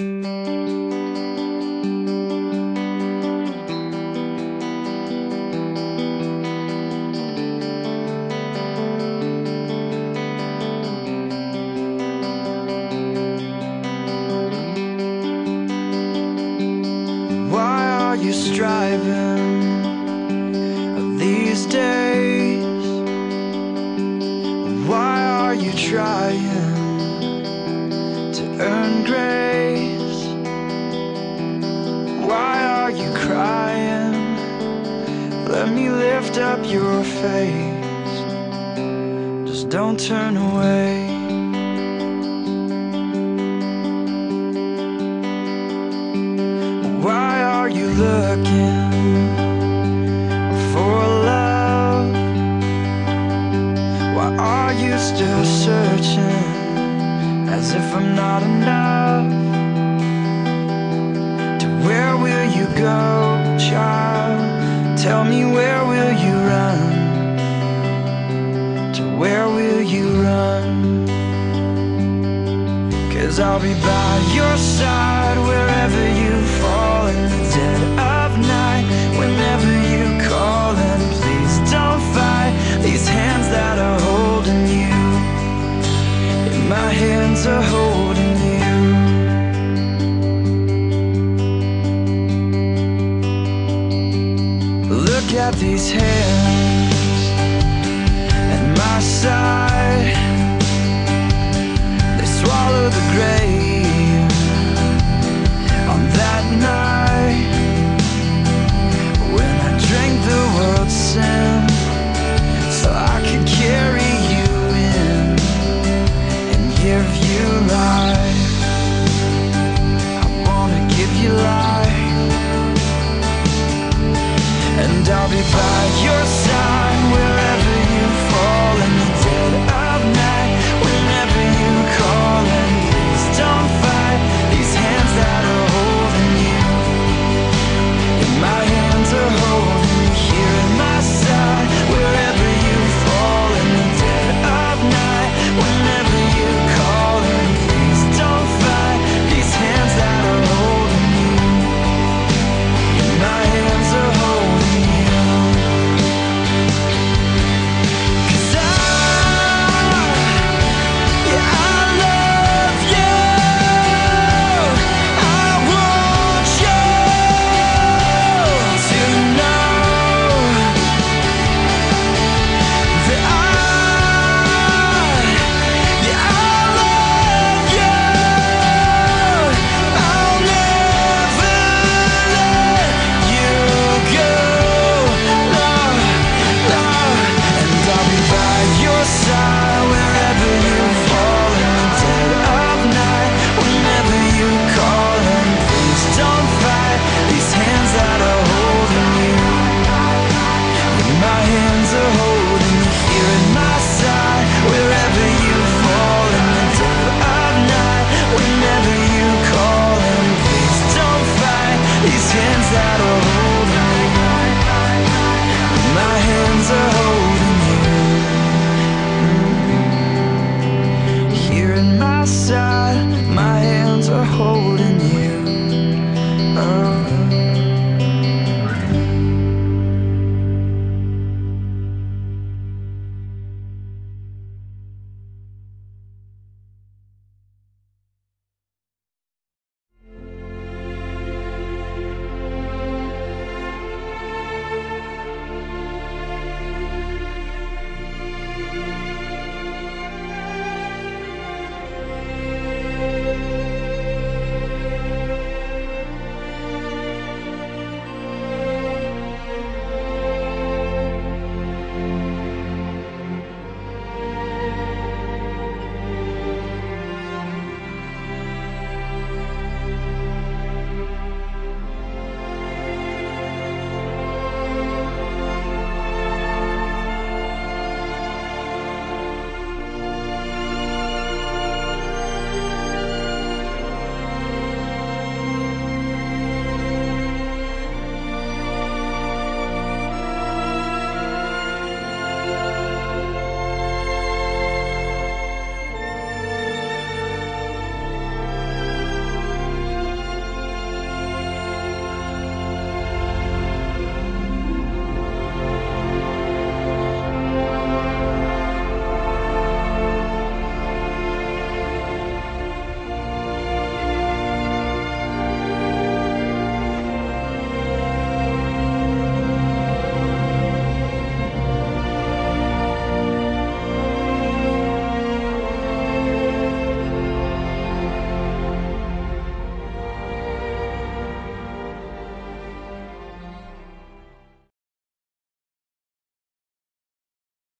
Why are you striving these days? Why are you trying Let me lift up your face. Just don't turn away. Why are you looking for love? Why are you still searching as if I'm not enough? I'll be by your side wherever you fall in the dead of night. Whenever you call and please don't fight. These hands that are holding you And my hands are holding you. Look at these hands at my side the grave.